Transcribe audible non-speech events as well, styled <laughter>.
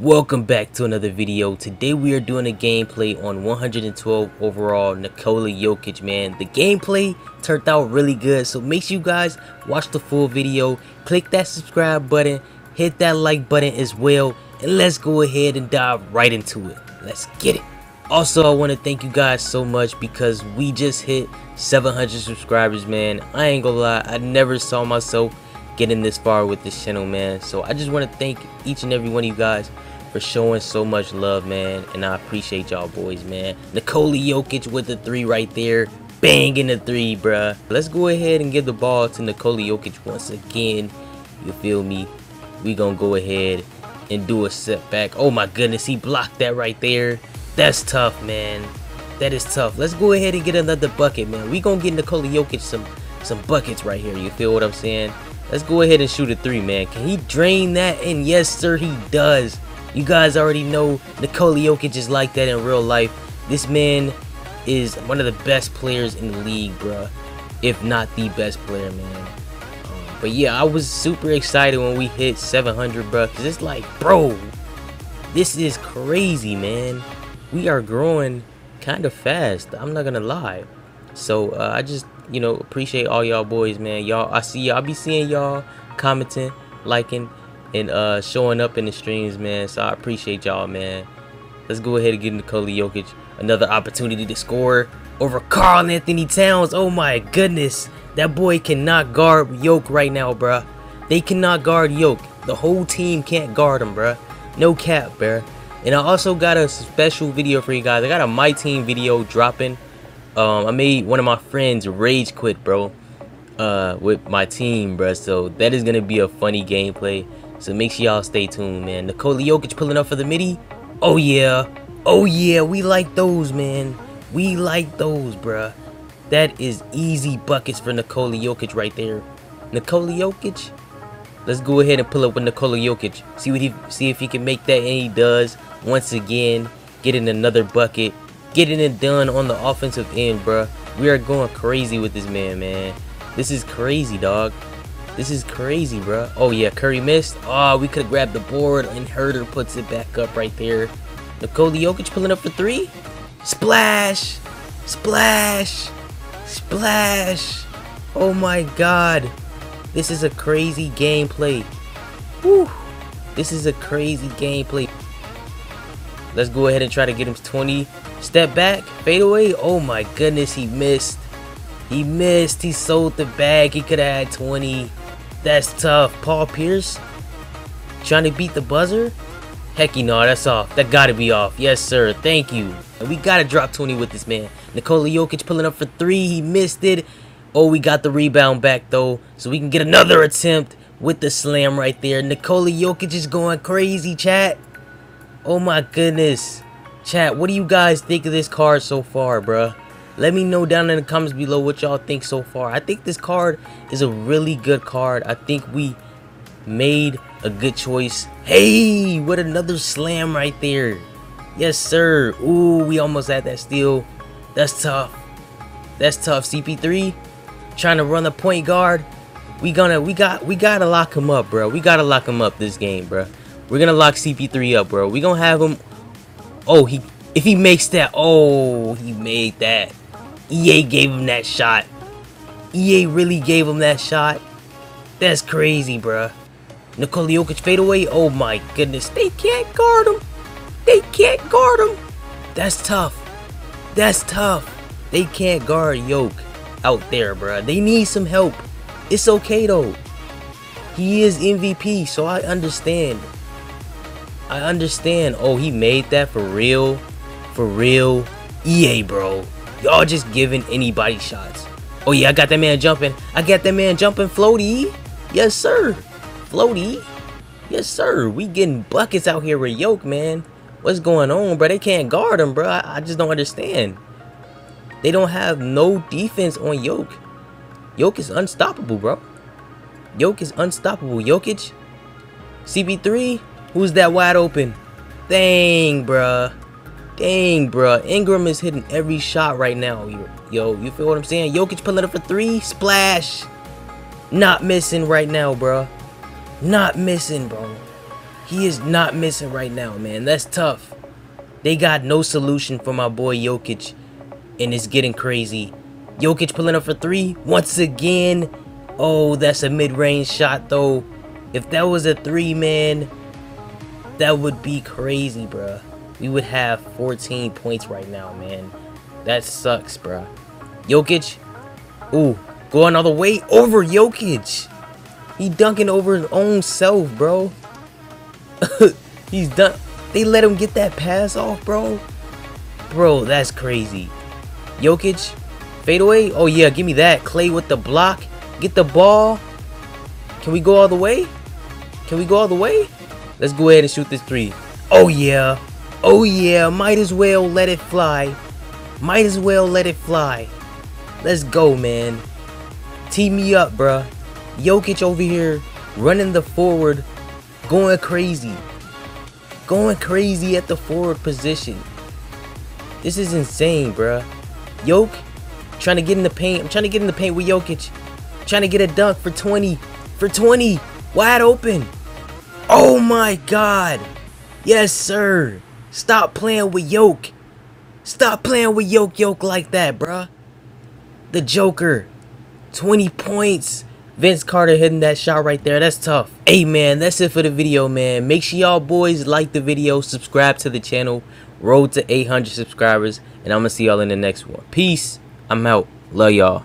Welcome back to another video. Today we are doing a gameplay on 112 overall Nikola Jokic, man. The gameplay turned out really good, so make sure you guys watch the full video. Click that subscribe button, hit that like button as well, and let's go ahead and dive right into it. Let's get it. Also, I want to thank you guys so much because we just hit 700 subscribers, man. I ain't gonna lie, I never saw myself getting this far with this channel, man. So I just want to thank each and every one of you guys for showing so much love, man. And I appreciate y'all boys, man. Nikola Jokic with the three right there. Banging the three, bruh. Let's go ahead and give the ball to Nikola Jokic once again. You feel me? We gonna go ahead and do a setback. Oh my goodness, he blocked that right there. That's tough, man. That is tough. Let's go ahead and get another bucket, man. We gonna get Nikola Jokic some some buckets right here. You feel what I'm saying? Let's go ahead and shoot a three, man. Can he drain that? And yes, sir, he does. You guys already know Nikola Jokic is like that in real life. This man is one of the best players in the league, bruh. If not the best player, man. Um, but yeah, I was super excited when we hit 700, bruh. Because it's like, bro, this is crazy, man. We are growing kind of fast. I'm not going to lie. So uh, I just, you know, appreciate all y'all boys, man. Y'all, I see y'all. be seeing y'all commenting, liking, and uh, showing up in the streams, man. So I appreciate y'all, man. Let's go ahead and get Nikola Jokic another opportunity to score over Karl-Anthony Towns. Oh my goodness. That boy cannot guard Yoke right now, bruh. They cannot guard Yoke. The whole team can't guard him, bruh. No cap, bruh. And I also got a special video for you guys. I got a My Team video dropping. Um, I made one of my friends rage quit, bro. Uh, with my team, bruh. So that is going to be a funny gameplay. So make sure y'all stay tuned, man. Nikola Jokic pulling up for the midi. Oh, yeah. Oh, yeah. We like those, man. We like those, bruh. That is easy buckets for Nikola Jokic right there. Nikola Jokic. Let's go ahead and pull up with Nikola Jokic. See what he see if he can make that, and he does. Once again, getting another bucket, getting it done on the offensive end, bruh. We are going crazy with this man, man. This is crazy, dog. This is crazy, bro. Oh, yeah, Curry missed. Oh, we could have grabbed the board, and Herder puts it back up right there. Nikola Jokic pulling up for three. Splash! Splash! Splash! Oh my god. This is a crazy gameplay. Woo! This is a crazy gameplay. Let's go ahead and try to get him 20. Step back, fade away. Oh my goodness, he missed. He missed. He sold the bag. He could have had 20. That's tough. Paul Pierce trying to beat the buzzer? Hecky no, that's off. That gotta be off. Yes, sir. Thank you. And we gotta drop 20 with this man. Nikola Jokic pulling up for three. He missed it. Oh, we got the rebound back though. So we can get another attempt with the slam right there. Nikola Jokic is going crazy, chat. Oh my goodness. Chat, what do you guys think of this card so far, bruh? Let me know down in the comments below what y'all think so far. I think this card is a really good card. I think we made a good choice. Hey, what another slam right there. Yes, sir. Ooh, we almost had that steal. That's tough. That's tough. CP3 trying to run the point guard. We gonna we got we gotta lock him up, bro. We gotta lock him up this game, bro. We're gonna lock CP3 up, bro. We gonna have him. Oh, he if he makes that. Oh, he made that. EA gave him that shot. EA really gave him that shot. That's crazy, bruh. Nikola Jokic fade away. Oh my goodness. They can't guard him. They can't guard him. That's tough. That's tough. They can't guard Yoke out there, bruh. They need some help. It's okay, though. He is MVP, so I understand. I understand. Oh, he made that for real? For real? EA, bro. Y'all just giving anybody shots. Oh yeah, I got that man jumping. I got that man jumping floaty. Yes, sir. Floaty. Yes, sir. We getting buckets out here with Yoke, man. What's going on, bro? They can't guard him, bro. I, I just don't understand. They don't have no defense on Yoke. Yoke is unstoppable, bro. Yoke is unstoppable. Jokic. CP3. Who's that wide open? Dang, bruh. Dang, bro. Ingram is hitting every shot right now. Yo, you feel what I'm saying? Jokic pulling up for three. Splash. Not missing right now, bro. Not missing, bro. He is not missing right now, man. That's tough. They got no solution for my boy Jokic, and it's getting crazy. Jokic pulling up for three once again. Oh, that's a mid-range shot though. If that was a three, man, that would be crazy, bruh. We would have 14 points right now, man. That sucks, bruh. Jokic, ooh, going all the way over Jokic. He dunking over his own self, bro. <laughs> He's done. They let him get that pass off, bro. Bro, that's crazy. Jokic, fade away. Oh yeah, give me that. Clay with the block. Get the ball. Can we go all the way? Can we go all the way? Let's go ahead and shoot this three. Oh yeah. Oh yeah. Might as well let it fly. Might as well let it fly. Let's go, man. Team me up, bruh. Jokic over here running the forward, going crazy. Going crazy at the forward position. This is insane, bruh. Yoke, trying to get in the paint. I'm trying to get in the paint with Jokic. Trying to get a dunk for 20. For 20. Wide open. Oh my god. Yes, sir. Stop playing with Yoke. Stop playing with Yoke Yoke like that, bruh. The Joker. 20 points. Vince Carter hitting that shot right there. That's tough. Hey, man, that's it for the video, man. Make sure y'all boys like the video, subscribe to the channel. Road to 800 subscribers. And I'm going to see y'all in the next one. Peace. I'm out. Love y'all.